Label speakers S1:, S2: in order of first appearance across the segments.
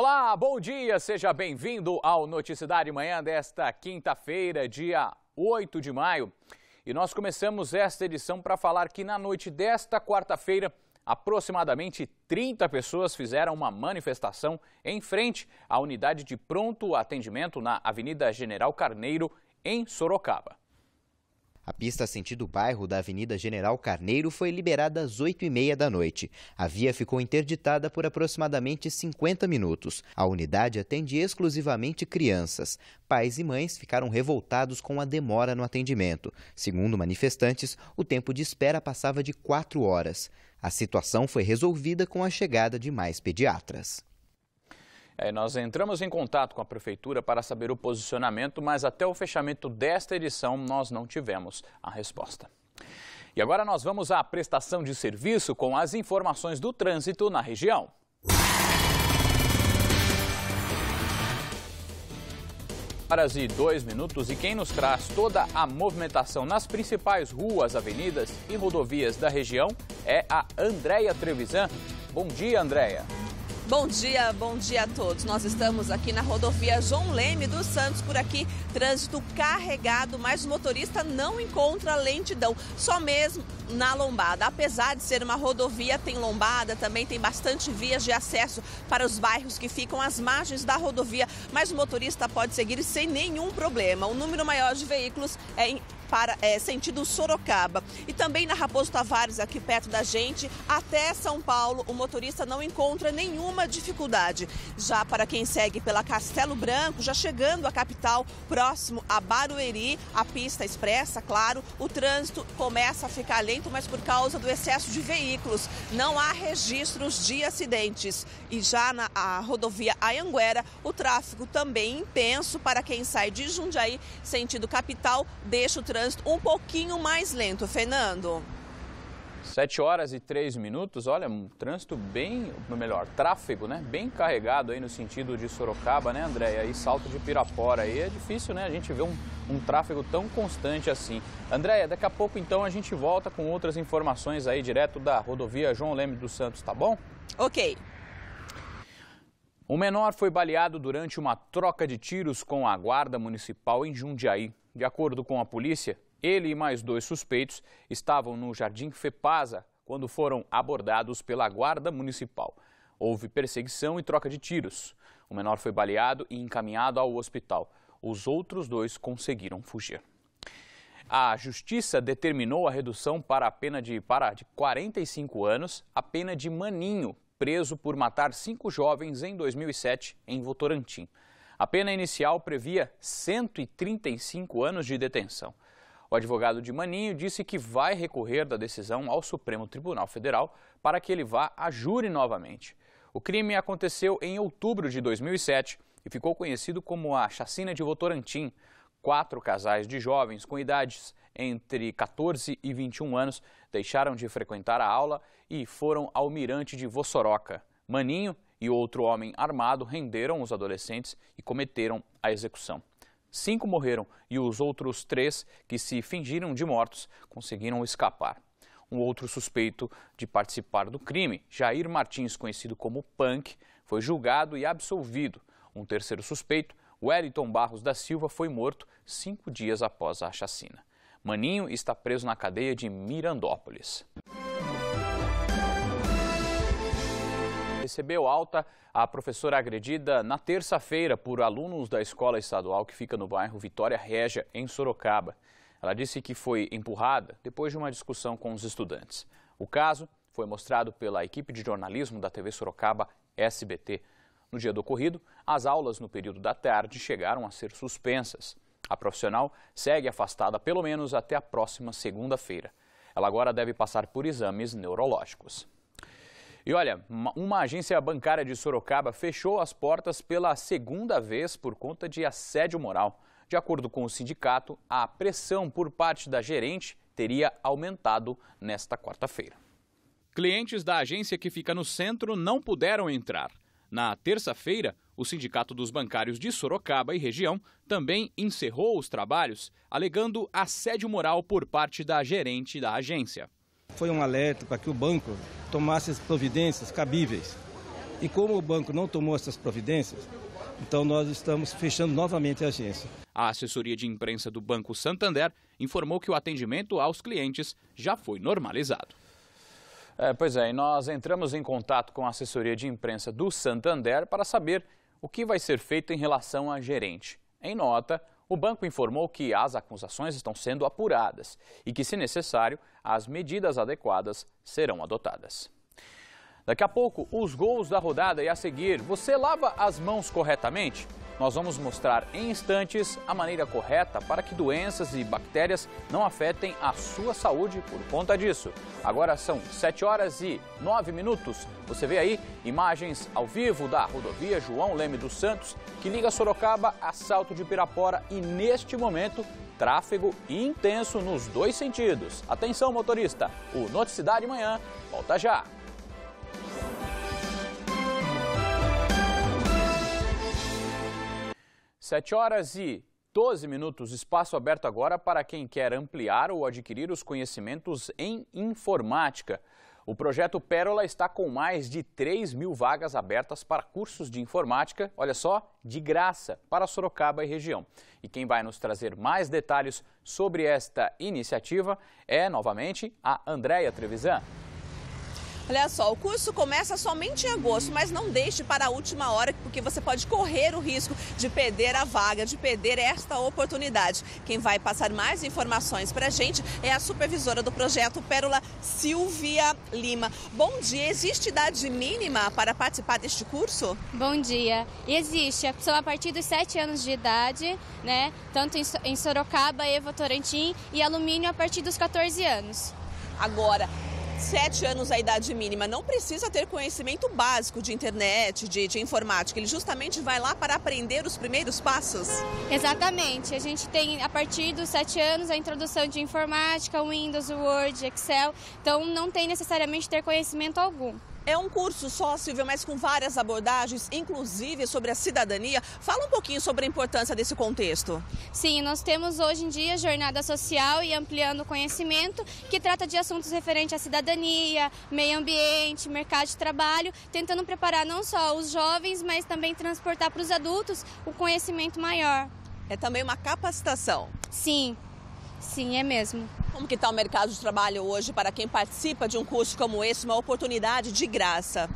S1: Olá, bom dia, seja bem-vindo ao Noticidade Manhã desta quinta-feira, dia 8 de maio. E nós começamos esta edição para falar que na noite desta quarta-feira, aproximadamente 30 pessoas fizeram uma manifestação em frente à unidade de pronto atendimento na Avenida General Carneiro, em Sorocaba.
S2: A pista sentido bairro da Avenida General Carneiro foi liberada às 8h30 da noite. A via ficou interditada por aproximadamente 50 minutos. A unidade atende exclusivamente crianças. Pais e mães ficaram revoltados com a demora no atendimento. Segundo manifestantes, o tempo de espera passava de quatro horas. A situação foi resolvida com a chegada de mais pediatras.
S1: É, nós entramos em contato com a Prefeitura para saber o posicionamento, mas até o fechamento desta edição nós não tivemos a resposta. E agora nós vamos à prestação de serviço com as informações do trânsito na região. horas e dois minutos e quem nos traz toda a movimentação nas principais ruas, avenidas e rodovias da região é a Andréia Trevisan. Bom dia, Andréia.
S3: Bom dia, bom dia a todos. Nós estamos aqui na rodovia João Leme dos Santos, por aqui, trânsito carregado, mas o motorista não encontra lentidão, só mesmo na lombada. Apesar de ser uma rodovia, tem lombada, também tem bastante vias de acesso para os bairros que ficam às margens da rodovia, mas o motorista pode seguir sem nenhum problema. O número maior de veículos é em para é, sentido Sorocaba. E também na Raposo Tavares, aqui perto da gente, até São Paulo, o motorista não encontra nenhuma dificuldade. Já para quem segue pela Castelo Branco, já chegando à capital, próximo a Barueri, a pista expressa, claro, o trânsito começa a ficar lento, mas por causa do excesso de veículos. Não há registros de acidentes. E já na rodovia Ayanguera, o tráfego também intenso para quem sai de Jundiaí, sentido capital, deixa o trânsito trânsito um pouquinho mais lento. Fernando.
S1: 7 horas e 3 minutos, olha, um trânsito bem, melhor, tráfego, né? Bem carregado aí no sentido de Sorocaba, né, André? E aí Salto de Pirapora, aí é difícil, né? A gente vê um, um tráfego tão constante assim. Andréia, daqui a pouco então a gente volta com outras informações aí direto da rodovia João Leme dos Santos, tá bom?
S3: Ok.
S1: Um menor foi baleado durante uma troca de tiros com a guarda municipal em Jundiaí. De acordo com a polícia, ele e mais dois suspeitos estavam no Jardim Fepasa quando foram abordados pela Guarda Municipal. Houve perseguição e troca de tiros. O menor foi baleado e encaminhado ao hospital. Os outros dois conseguiram fugir. A Justiça determinou a redução para a pena de, para, de 45 anos a pena de Maninho, preso por matar cinco jovens em 2007 em Votorantim. A pena inicial previa 135 anos de detenção. O advogado de Maninho disse que vai recorrer da decisão ao Supremo Tribunal Federal para que ele vá a júri novamente. O crime aconteceu em outubro de 2007 e ficou conhecido como a Chacina de Votorantim. Quatro casais de jovens com idades entre 14 e 21 anos deixaram de frequentar a aula e foram ao mirante de Vossoroca. Maninho e outro homem armado renderam os adolescentes e cometeram a execução. Cinco morreram e os outros três, que se fingiram de mortos, conseguiram escapar. Um outro suspeito de participar do crime, Jair Martins, conhecido como Punk, foi julgado e absolvido. Um terceiro suspeito, Wellington Barros da Silva, foi morto cinco dias após a chacina. Maninho está preso na cadeia de Mirandópolis. Recebeu alta a professora agredida na terça-feira por alunos da escola estadual que fica no bairro Vitória Régia, em Sorocaba. Ela disse que foi empurrada depois de uma discussão com os estudantes. O caso foi mostrado pela equipe de jornalismo da TV Sorocaba SBT. No dia do ocorrido, as aulas no período da tarde chegaram a ser suspensas. A profissional segue afastada pelo menos até a próxima segunda-feira. Ela agora deve passar por exames neurológicos. E olha, uma agência bancária de Sorocaba fechou as portas pela segunda vez por conta de assédio moral. De acordo com o sindicato, a pressão por parte da gerente teria aumentado nesta quarta-feira. Clientes da agência que fica no centro não puderam entrar. Na terça-feira, o Sindicato dos Bancários de Sorocaba e região também encerrou os trabalhos, alegando assédio moral por parte da gerente da agência.
S4: Foi um alerta para que o banco tomasse as providências cabíveis. E como o banco não tomou essas providências, então nós estamos fechando novamente a agência.
S1: A assessoria de imprensa do Banco Santander informou que o atendimento aos clientes já foi normalizado. É, pois é, e nós entramos em contato com a assessoria de imprensa do Santander para saber o que vai ser feito em relação à gerente. Em nota, o banco informou que as acusações estão sendo apuradas e que, se necessário, as medidas adequadas serão adotadas. Daqui a pouco, os gols da rodada e a seguir, você lava as mãos corretamente? Nós vamos mostrar em instantes a maneira correta para que doenças e bactérias não afetem a sua saúde por conta disso. Agora são 7 horas e 9 minutos. Você vê aí imagens ao vivo da rodovia João Leme dos Santos, que liga Sorocaba a Salto de Pirapora e neste momento tráfego intenso nos dois sentidos. Atenção motorista, o Noticidade Manhã volta já. 7 horas e 12 minutos, espaço aberto agora para quem quer ampliar ou adquirir os conhecimentos em informática. O projeto Pérola está com mais de 3 mil vagas abertas para cursos de informática, olha só, de graça, para Sorocaba e região. E quem vai nos trazer mais detalhes sobre esta iniciativa é, novamente, a Andréia Trevisan.
S3: Olha só, o curso começa somente em agosto, mas não deixe para a última hora, porque você pode correr o risco de perder a vaga, de perder esta oportunidade. Quem vai passar mais informações para a gente é a supervisora do projeto Pérola, Silvia Lima. Bom dia, existe idade mínima para participar deste curso?
S5: Bom dia, existe. São a partir dos 7 anos de idade, né? Tanto em Sorocaba, Evo Torantim e alumínio a partir dos 14 anos.
S3: Agora, sete anos a idade mínima, não precisa ter conhecimento básico de internet, de, de, informática. Ele justamente vai lá para aprender os primeiros passos.
S5: Exatamente. A gente tem, a partir dos sete anos, a introdução de informática, Windows, Word, Excel. Então, não tem necessariamente ter conhecimento algum.
S3: É um curso só, Silvia, mas com várias abordagens, inclusive sobre a cidadania. Fala um pouquinho sobre a importância desse contexto.
S5: Sim, nós temos hoje em dia jornada social e ampliando o conhecimento, que trata de assuntos referentes à cidadania, meio ambiente, mercado de trabalho, tentando preparar não só os jovens, mas também transportar para os adultos o conhecimento maior.
S3: É também uma capacitação.
S5: Sim, sim, é mesmo.
S3: Como que está o mercado de trabalho hoje para quem participa de um curso como esse, uma oportunidade de graça?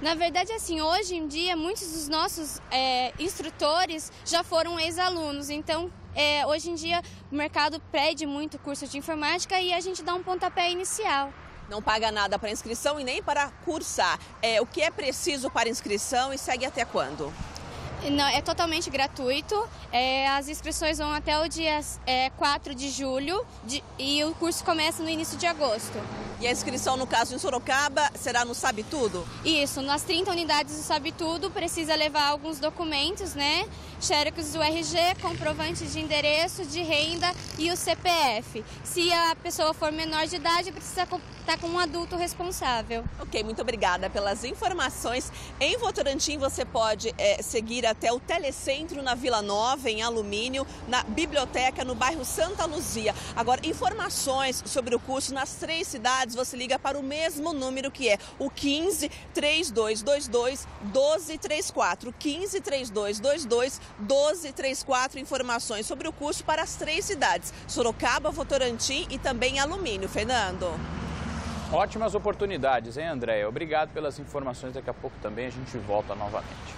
S5: Na verdade, assim, hoje em dia, muitos dos nossos é, instrutores já foram ex-alunos. Então, é, hoje em dia, o mercado pede muito curso de informática e a gente dá um pontapé inicial.
S3: Não paga nada para inscrição e nem para cursar. É, o que é preciso para inscrição e segue até quando?
S5: Não, é totalmente gratuito. É, as inscrições vão até o dia é, 4 de julho de, e o curso começa no início de agosto.
S3: E a inscrição, no caso em Sorocaba, será no Sabe Tudo?
S5: Isso, nas 30 unidades do Sabe Tudo, precisa levar alguns documentos, né? Xerox do RG, comprovante de endereço, de renda e o CPF. Se a pessoa for menor de idade, precisa estar com um adulto responsável.
S3: Ok, muito obrigada pelas informações. Em Votorantim, você pode é, seguir até o Telecentro na Vila Nova, em Alumínio, na Biblioteca, no bairro Santa Luzia. Agora, informações sobre o curso nas três cidades você liga para o mesmo número que é o 15 3222 1234. 15 3222 1234. Informações sobre o curso para as três cidades: Sorocaba, Votorantim e também Alumínio. Fernando.
S1: Ótimas oportunidades, hein, Andréia? Obrigado pelas informações. Daqui a pouco também a gente volta novamente.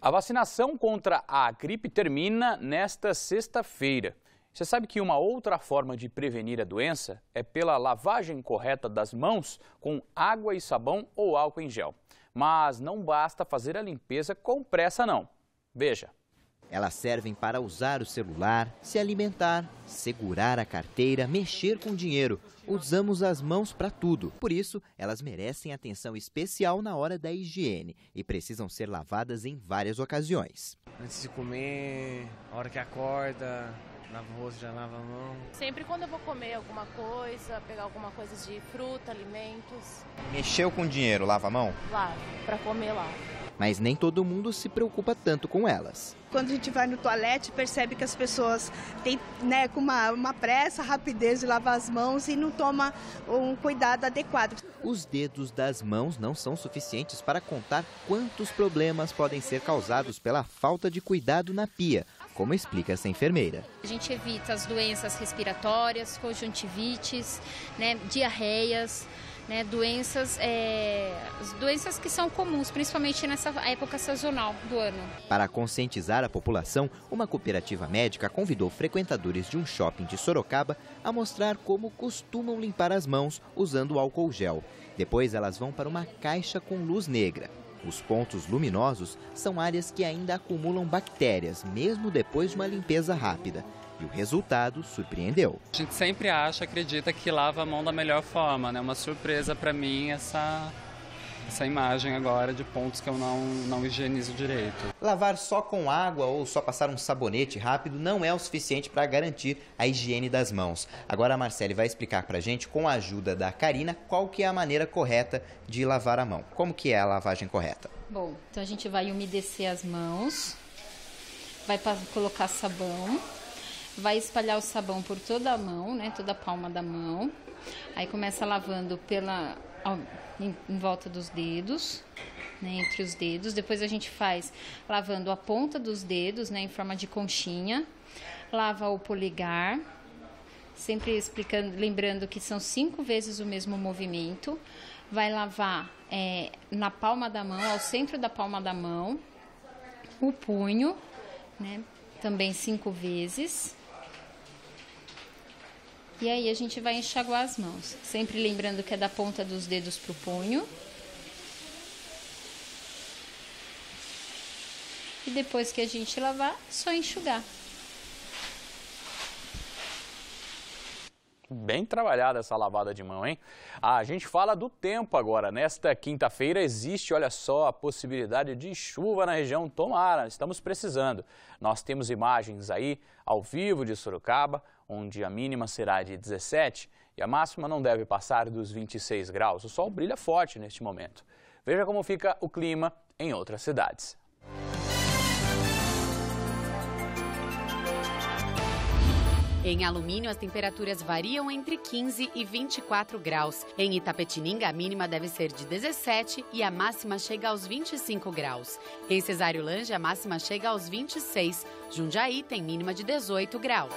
S1: A vacinação contra a gripe termina nesta sexta-feira. Você sabe que uma outra forma de prevenir a doença é pela lavagem correta das mãos com água e sabão ou álcool em gel. Mas não basta fazer a limpeza com pressa, não. Veja.
S2: Elas servem para usar o celular, se alimentar, segurar a carteira, mexer com dinheiro. Usamos as mãos para tudo. Por isso, elas merecem atenção especial na hora da higiene e precisam ser lavadas em várias ocasiões.
S6: Antes de comer, a hora que acorda, lava o rosto, já lava a mão.
S7: Sempre quando eu vou comer alguma coisa, pegar alguma coisa de fruta, alimentos.
S2: Mexeu com dinheiro, lava a mão?
S7: Lavo, para comer lá.
S2: Mas nem todo mundo se preocupa tanto com elas.
S8: Quando a gente vai no toalete, percebe que as pessoas têm né, com uma, uma pressa, rapidez de lavar as mãos e não toma um cuidado adequado.
S2: os dedos das mãos não são suficientes para contar quantos problemas podem ser causados pela falta de cuidado na pia, como explica essa enfermeira.
S9: A gente evita as doenças respiratórias, conjuntivites, né, diarreias, né, doenças, é, doenças que são comuns, principalmente nessa época sazonal do ano.
S2: Para conscientizar a população, uma cooperativa médica convidou frequentadores de um shopping de Sorocaba a mostrar como costumam limpar as mãos usando álcool gel. Depois elas vão para uma caixa com luz negra. Os pontos luminosos são áreas que ainda acumulam bactérias, mesmo depois de uma limpeza rápida. E o resultado surpreendeu.
S10: A gente sempre acha, acredita que lava a mão da melhor forma, né? Uma surpresa para mim essa essa imagem agora de pontos que eu não, não higienizo direito.
S2: Lavar só com água ou só passar um sabonete rápido não é o suficiente para garantir a higiene das mãos. Agora a Marcele vai explicar para a gente, com a ajuda da Karina, qual que é a maneira correta de lavar a mão. Como que é a lavagem correta?
S9: Bom, então a gente vai umedecer as mãos, vai colocar sabão, vai espalhar o sabão por toda a mão, né, toda a palma da mão. Aí começa lavando pela em, em volta dos dedos, né, entre os dedos. Depois a gente faz lavando a ponta dos dedos, né, em forma de conchinha. Lava o polegar, sempre explicando, lembrando que são cinco vezes o mesmo movimento. Vai lavar é, na palma da mão, ao centro da palma da mão, o punho, né, também cinco vezes. E aí a gente vai enxaguar as mãos, sempre lembrando que é da ponta dos dedos para o punho. E depois que a gente lavar, só enxugar.
S1: Bem trabalhada essa lavada de mão, hein? A gente fala do tempo agora. Nesta quinta-feira existe, olha só, a possibilidade de chuva na região. Tomara, estamos precisando. Nós temos imagens aí ao vivo de Sorocaba onde a mínima será de 17 e a máxima não deve passar dos 26 graus. O sol brilha forte neste momento. Veja como fica o clima em outras cidades.
S11: Em alumínio, as temperaturas variam entre 15 e 24 graus. Em Itapetininga, a mínima deve ser de 17 e a máxima chega aos 25 graus. Em Cesário Lange, a máxima chega aos 26. Jundiaí tem mínima de 18 graus.